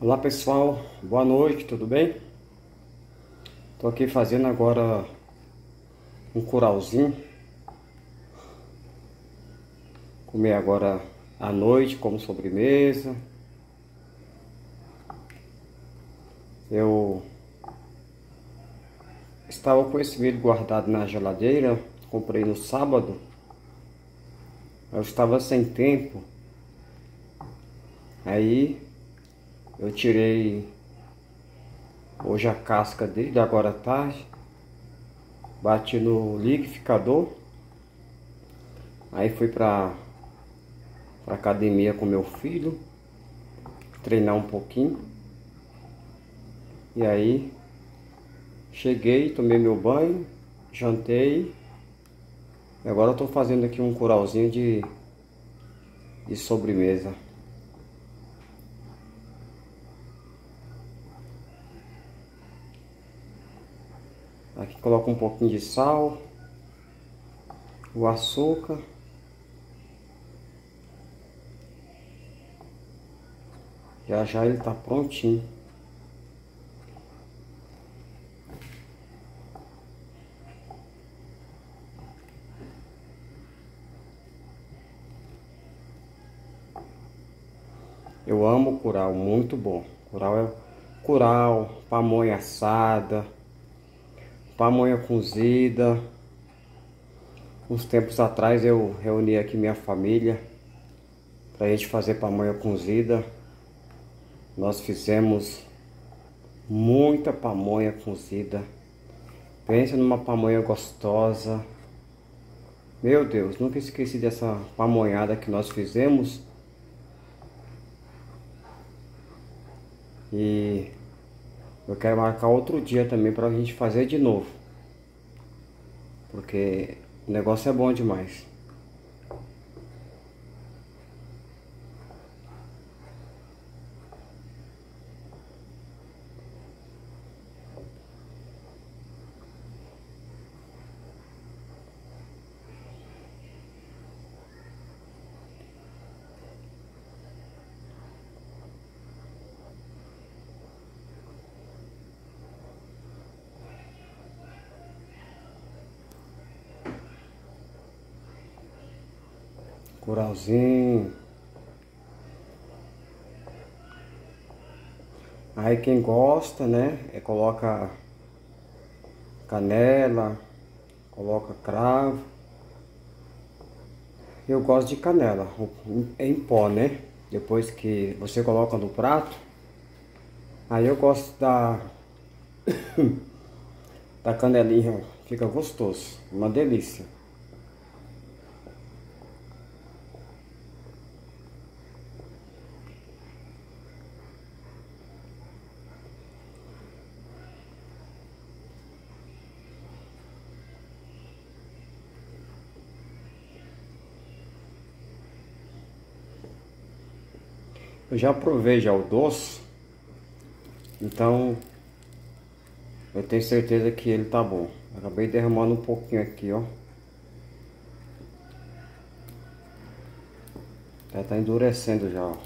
Olá pessoal, boa noite, tudo bem? Tô aqui fazendo agora um curauzinho Comer agora à noite como sobremesa. Eu estava com esse milho guardado na geladeira Comprei no sábado. Eu estava sem tempo. Aí eu tirei hoje a casca dele, agora à tarde. Bati no liquidificador. Aí fui pra, pra academia com meu filho. Treinar um pouquinho. E aí cheguei, tomei meu banho, jantei. E agora tô fazendo aqui um curauzinho de, de sobremesa. Aqui coloca um pouquinho de sal, o açúcar. Já já ele tá prontinho. Eu amo curau, muito bom. Curau é curau, pamonha assada pamonha cozida. Uns tempos atrás eu reuni aqui minha família para a gente fazer pamonha cozida. Nós fizemos muita pamonha cozida. Pensa numa pamonha gostosa. Meu Deus, nunca esqueci dessa pamonhada que nós fizemos. E eu quero marcar outro dia também para a gente fazer de novo. Porque o negócio é bom demais. Curauzinho. Aí quem gosta, né, é, coloca canela, coloca cravo. Eu gosto de canela, em pó, né? Depois que você coloca no prato. Aí eu gosto da da canelinha, fica gostoso, uma delícia. Eu já provei já o doce, então eu tenho certeza que ele tá bom. Acabei derramando um pouquinho aqui, ó. Já tá endurecendo já, ó.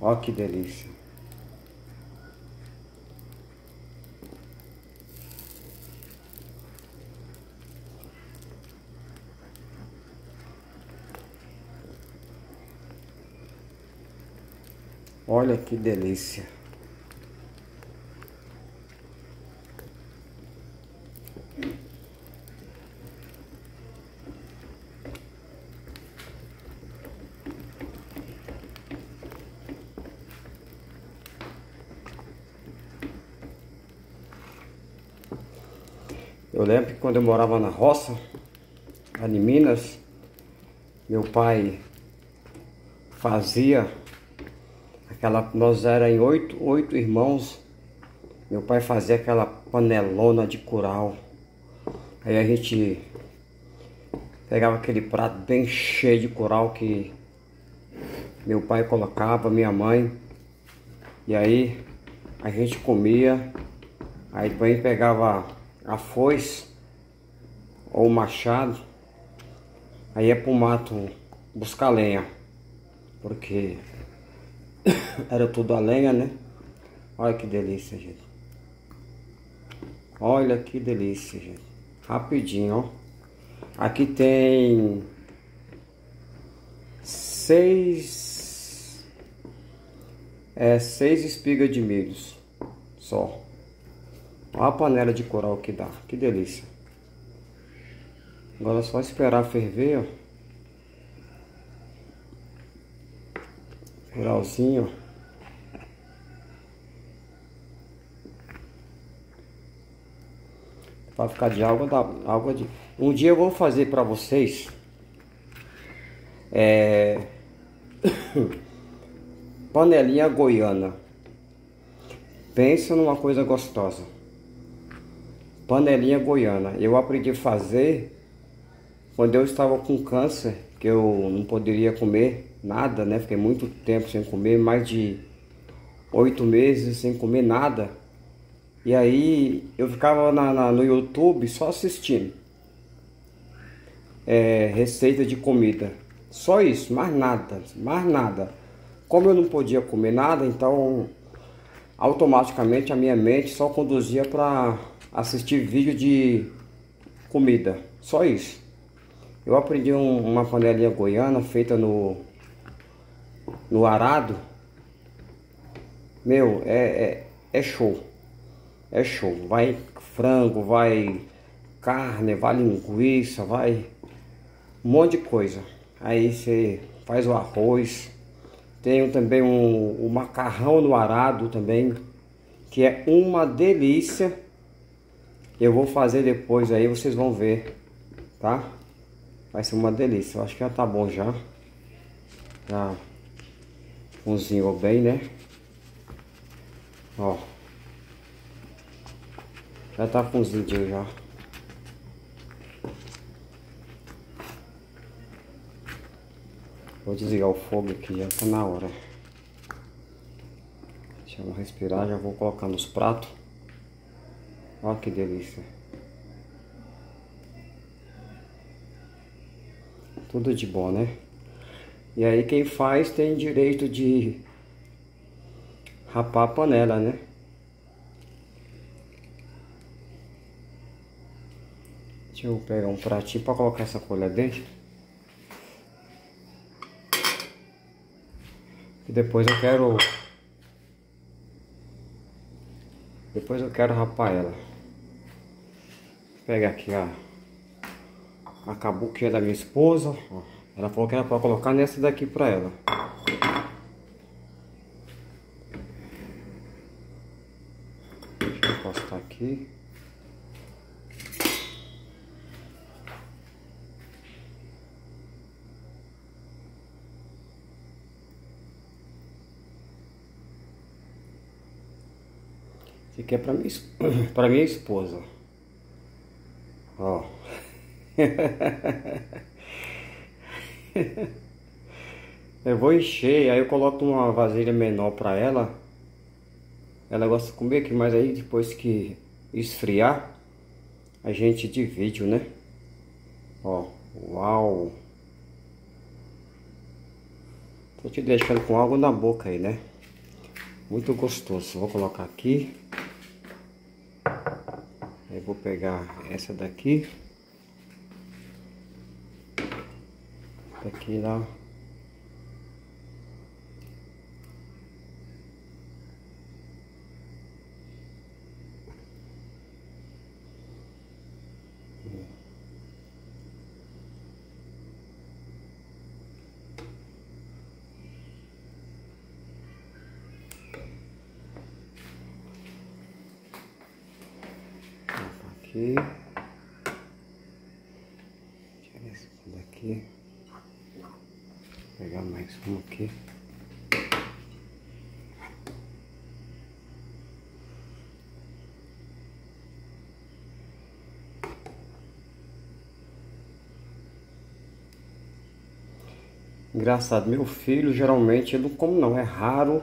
Ó que delícia. Olha que delícia. Eu lembro que quando eu morava na roça, lá em Minas, meu pai fazia Nós em oito, oito irmãos. Meu pai fazia aquela panelona de curau. Aí a gente pegava aquele prato bem cheio de curau que meu pai colocava, minha mãe. E aí a gente comia. Aí depois pegava a foice ou o machado. Aí ia pro mato buscar lenha. Porque Era tudo a lenha, né? Olha que delícia, gente. Olha que delícia, gente. Rapidinho, ó. Aqui tem seis é seis espigas de milhos só. Olha a panela de coral que dá. Que delícia. Agora é só esperar ferver, ó. Coralzinho, ó. Vai ficar de água da água de. Um dia eu vou fazer para vocês é... panelinha goiana. Pensa numa coisa gostosa. Panelinha goiana. Eu aprendi a fazer quando eu estava com câncer, que eu não poderia comer nada, né? Fiquei muito tempo sem comer, mais de oito meses sem comer nada. E aí eu ficava na, na, no YouTube só assistindo é, receita de comida. Só isso, mais nada, mais nada. Como eu não podia comer nada, então automaticamente a minha mente só conduzia para assistir vídeo de comida. Só isso. Eu aprendi um, uma panelinha goiana feita no, no arado. Meu, é, é, é show é show. Vai frango, vai carne, vai linguiça, vai um monte de coisa. Aí você faz o arroz. Tenho também um, um macarrão no arado também, que é uma delícia. Eu vou fazer depois aí, vocês vão ver, tá? Vai ser uma delícia. Eu acho que já tá bom já. Já cozinhou bem, né? Ó. Já tá cozidinho já. Vou desligar o fogo aqui, já tá na hora. Deixa eu respirar, já vou colocar nos pratos. Olha que delícia. Tudo de bom, né? E aí quem faz tem direito de rapar a panela, né? Deixa eu pegar um pratinho para colocar essa colher dentro. E depois eu quero... Depois eu quero rapar ela. Vou pegar aqui a... A cabuquinha da minha esposa. Ela falou que era para colocar nessa daqui para ela. Deixa eu encostar aqui. Esse aqui é para minha, minha esposa. Ó. eu vou encher, aí eu coloco uma vasilha menor para ela. Ela gosta de comer aqui, mas aí depois que esfriar, a gente divide, né? Ó, uau! Tô te deixando com algo na boca aí, né? Muito gostoso. Vou colocar aqui. Aí vou pegar essa daqui. Daqui lá. aqui. Tirar esse daqui. Mais um aqui. Engraçado, meu filho geralmente ele não come não, é raro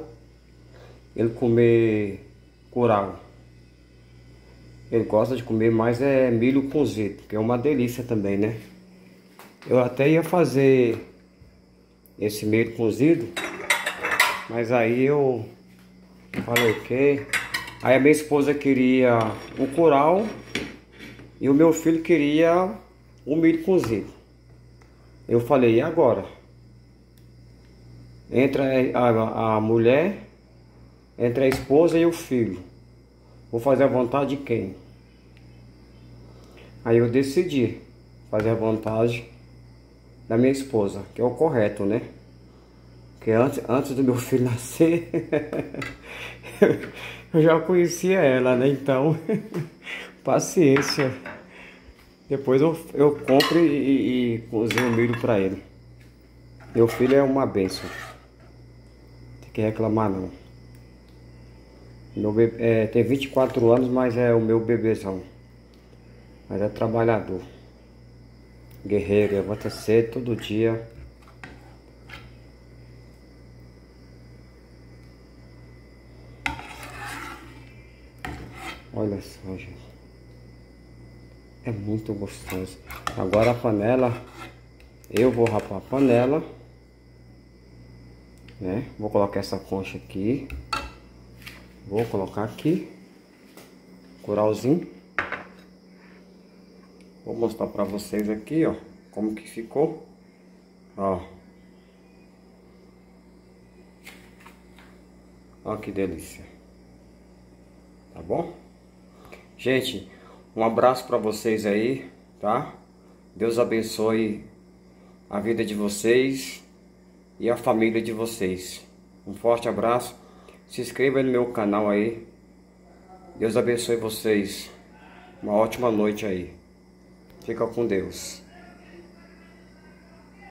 ele comer curau. Ele gosta de comer mais é milho cozido, que é uma delícia também, né? Eu até ia fazer esse milho cozido, Mas aí eu falei o? Aí a minha esposa queria um curau e o meu filho queria o milho cozido. Eu falei, e agora? Entra a, a mulher, entre a esposa e o filho. Vou fazer a vontade de quem? Aí eu decidi fazer a vontade da minha esposa, que é o correto, né? Porque antes, antes do meu filho nascer, eu já conhecia ela, né? Então, paciência. Depois eu, eu compro e, e, e cozinho milho para ele. Meu filho é uma benção. Tem que reclamar não. Meu bebê, é, tem 24 anos, mas é o meu bebezão. Mas é trabalhador. Guerreiro, levanta cedo todo dia. Olha só, gente. É muito gostoso. Agora a panela, eu vou rapar a panela. Né? Vou colocar essa concha aqui. Vou colocar aqui. Curalzinho. Vou mostrar pra vocês aqui, ó. Como que ficou. Ó. Ó que delícia. Tá bom? Gente, um abraço para vocês aí, tá? Deus abençoe a vida de vocês e a família de vocês. Um forte abraço. Se inscreva no meu canal aí. Deus abençoe vocês. Uma ótima noite aí. Fica com Deus.